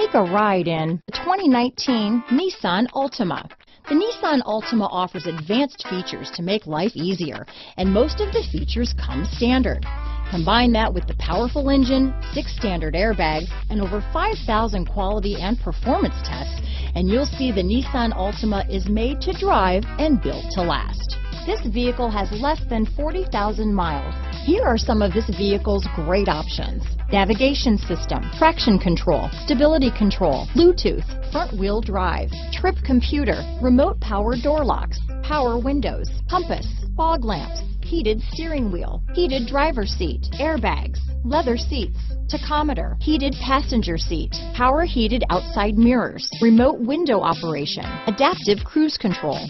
Take a ride in the 2019 Nissan Altima. The Nissan Altima offers advanced features to make life easier, and most of the features come standard. Combine that with the powerful engine, six standard airbags, and over 5,000 quality and performance tests, and you'll see the Nissan Altima is made to drive and built to last. This vehicle has less than 40,000 miles. Here are some of this vehicle's great options. Navigation system, traction control, stability control, Bluetooth, front wheel drive, trip computer, remote power door locks, power windows, compass, fog lamps, heated steering wheel, heated driver seat, airbags, leather seats, tachometer, heated passenger seat, power heated outside mirrors, remote window operation, adaptive cruise control,